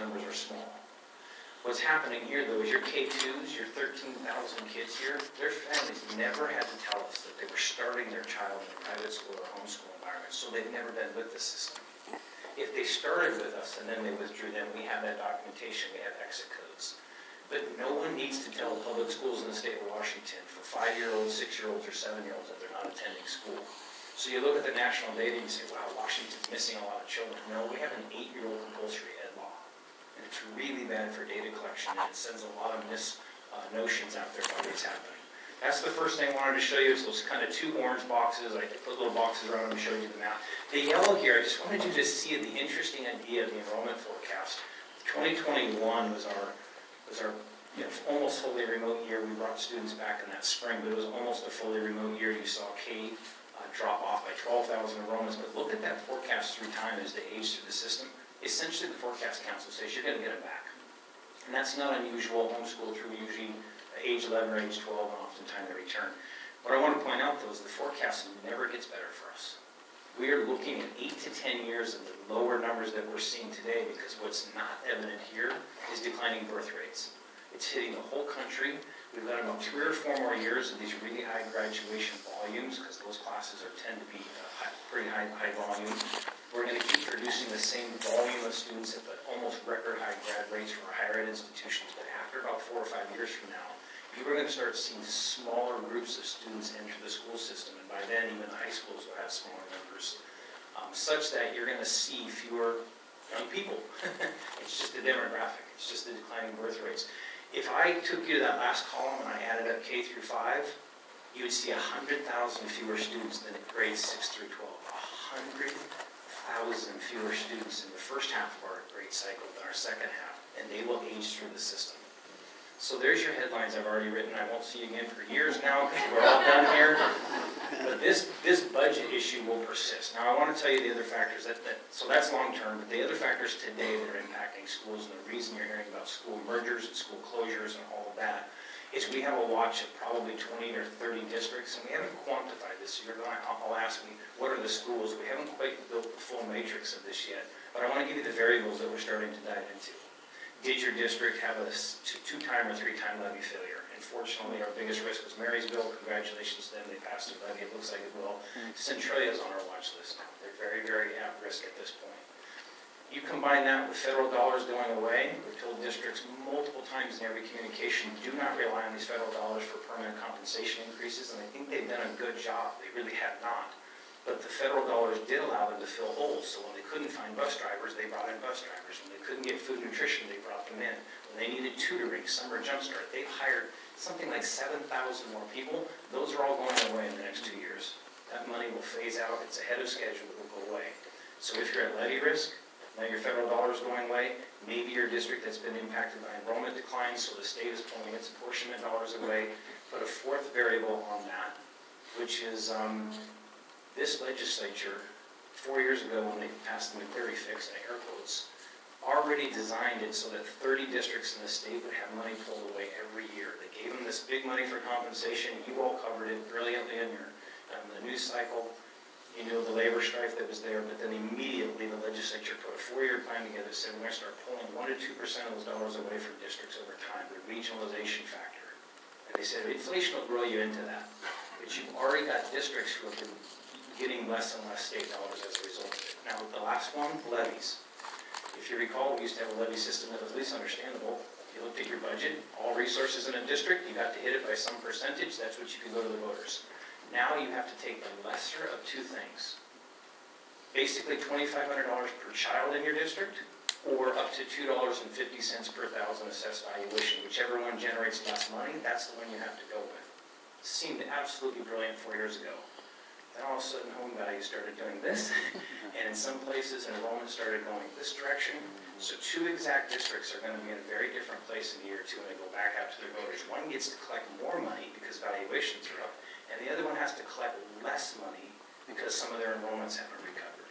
numbers are small. What's happening here, though, is your K-2s, your 13,000 kids here, their families never had to tell us that they were starting their child in a private school or homeschool environment, so they've never been with the system. If they started with us and then they withdrew, then we have that documentation, we have exit codes. But no one needs to tell public schools in the state of Washington for five-year-olds, six-year-olds, or seven-year-olds that they're not attending school. So you look at the national data and you say, wow, Washington's missing a lot of children. No, we have an eight-year-old compulsory it's really bad for data collection, and it sends a lot of mis, uh, notions out there about what's happening. That's the first thing I wanted to show you, is those kind of two orange boxes, I put little boxes around them to show you the map. The yellow here, I just wanted you to see the interesting idea of the enrollment forecast. 2021 was our, was our, you know, almost fully remote year, we brought students back in that spring, but it was almost a fully remote year, you saw K uh, drop off by 12,000 enrollments, but look at that forecast through time as they age through the system. Essentially, the forecast council says you're gonna get them back. And that's not unusual, homeschool through usually age 11 or age 12, and oftentimes they return. What I want to point out, though, is the forecast never gets better for us. We are looking at eight to 10 years of the lower numbers that we're seeing today, because what's not evident here is declining birth rates. It's hitting the whole country. We've got about three or four more years of these really high graduation volumes, because those classes are, tend to be uh, high, pretty high, high volume. Producing the same volume of students at the almost record high grad rates for our higher ed institutions, but after about four or five years from now, you are going to start seeing smaller groups of students enter the school system, and by then, even the high schools will have smaller numbers, um, such that you're going to see fewer young people. it's just the demographic. It's just the declining birth rates. If I took you to that last column and I added up K through 5, you would see 100,000 fewer students than grades 6 through 12. 100,000 fewer students in the first half of our grade cycle than our second half, and they will age through the system. So there's your headlines I've already written. I won't see you again for years now because we're all done here. But this, this budget issue will persist. Now, I want to tell you the other factors that, that so that's long term, but the other factors today that are impacting schools and the reason you're hearing about school mergers and school closures and all of that is we have a watch of probably 20 or 30 districts, and we haven't quantified this. So you're going to, I'll ask me, what are the schools? We haven't quite built the full matrix of this yet, but I want to give you the variables that we're starting to dive into. Did your district have a two-time or three-time levy failure? Unfortunately, our biggest risk was Marysville. Congratulations to them, they passed a levy. It looks like it will. Hmm. Centralia is on our watch list now. They're very, very at risk at this point. You combine that with federal dollars going away, we've told districts multiple times in every communication, do not rely on these federal dollars for permanent compensation increases, and I think they've done a good job. They really have not. But the federal dollars did allow them to fill holes, so when they couldn't find bus drivers, they brought in bus drivers. When they couldn't get food nutrition, they brought them in. When they needed tutoring, summer jumpstart, they've hired something like 7,000 more people. Those are all going away in the next two years. That money will phase out, it's ahead of schedule, it will go away. So if you're at levy risk, now your federal dollars going away, maybe your district that's been impacted by enrollment declines, so the state is pulling its apportionment dollars away. Put a fourth variable on that, which is um, this legislature, four years ago when they passed the McCleary fix, air quotes, already designed it so that 30 districts in the state would have money pulled away every year. They gave them this big money for compensation. You all covered it brilliantly in your um, the news cycle. You know the labor strife that was there, but then immediately the legislature put a four-year plan together, said we're going to start pulling one to two percent of those dollars away from districts over time, the regionalization factor. And they said inflation will grow you into that, but you've already got districts who have been getting less and less state dollars as a result of it. Now, the last one, levies. If you recall, we used to have a levy system that was at least understandable. You looked at your budget, all resources in a district, you got to hit it by some percentage, that's what you could go to the voters. Now you have to take the lesser of two things. Basically $2,500 per child in your district, or up to $2.50 per thousand assessed valuation. Whichever one generates less money, that's the one you have to go with. Seemed absolutely brilliant four years ago. Then all of a sudden, home values started doing this, and in some places, enrollment started going this direction. So two exact districts are going to be in a very different place in a year or two when they go back out to their voters. One gets to collect more money because valuations are up, and the other one has to collect less money because some of their enrollments haven't recovered.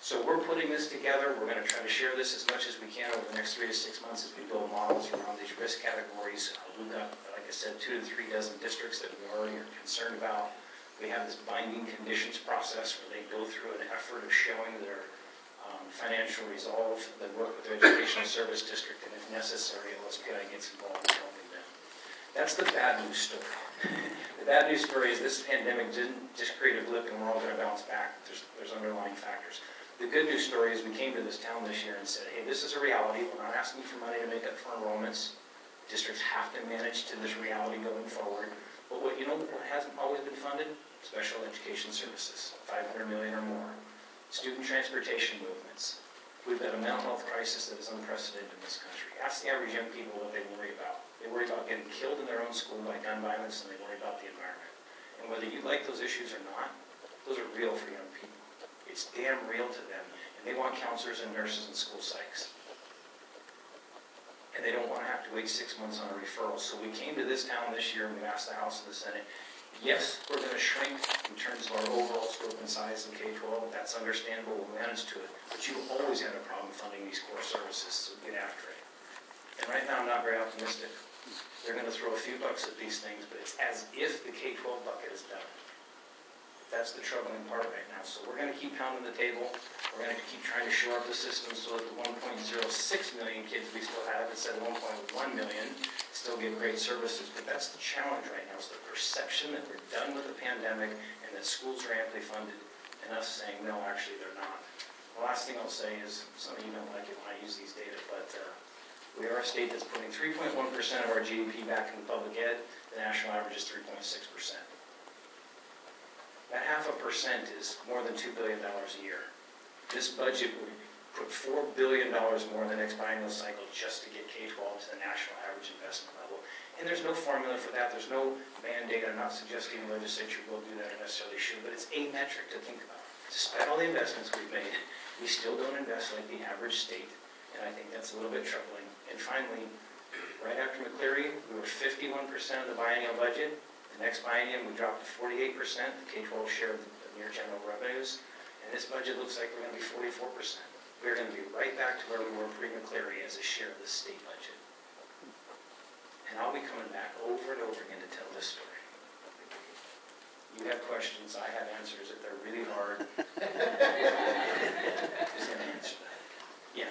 So we're putting this together. We're going to try to share this as much as we can over the next three to six months as we build models around these risk categories. Uh, we've got, like I said, two to three dozen districts that we already are concerned about. We have this binding conditions process where they go through an effort of showing their um, financial resolve, they work with their Educational Service District, and if necessary, OSPI gets involved in helping. That's the bad news story. The bad news story is this pandemic didn't just create a blip and we're all gonna bounce back. There's, there's underlying factors. The good news story is we came to this town this year and said, hey, this is a reality. We're not asking for money to make up for enrollments. Districts have to manage to this reality going forward. But what, you know, what hasn't always been funded? Special education services, 500 million or more. Student transportation movements. We've got a mental health crisis that is unprecedented in this country. Ask the average young people what they worry about. They worry about getting killed in their own school by gun violence, and they worry about the environment. And whether you like those issues or not, those are real for young people. It's damn real to them, and they want counselors and nurses and school psychs. And they don't want to have to wait six months on a referral. So we came to this town this year, and we asked the House and the Senate, yes, we're going to shrink in terms of our overall scope and size in K-12, that's understandable, we'll manage to it. But you've always had a problem funding these core services, so get after it. And right now, I'm not very optimistic. They're gonna throw a few bucks at these things, but it's as if the K-12 bucket is done. That's the troubling part right now. So we're gonna keep pounding the table. We're gonna keep trying to shore up the system so that the 1.06 million kids we still have, instead of 1.1 million, still get great services. But that's the challenge right now, is the perception that we're done with the pandemic and that schools are amply funded, and us saying, no, actually, they're not. The last thing I'll say is, some of you don't like it when I use these data, but uh, we are a state that's putting 3.1% of our GDP back in public ed. The national average is 3.6%. That half a percent is more than $2 billion a year. This budget would put $4 billion more in the next biennial cycle just to get K-12 to the national average investment level. And there's no formula for that. There's no mandate. I'm not suggesting the legislature will do that or necessarily should, but it's a metric to think about. Despite all the investments we've made, we still don't invest like the average state, and I think that's a little bit troubling. Finally, right after McCleary, we were fifty-one percent of the biennial budget. The next biennium, we dropped to forty-eight percent, the K-12 share of the near general revenues. And this budget looks like we're gonna be forty-four percent. We're gonna be right back to where we were pre-McCleary as a share of the state budget. And I'll be coming back over and over again to tell this story. You have questions, I have answers, if they're really hard. Just gonna answer them.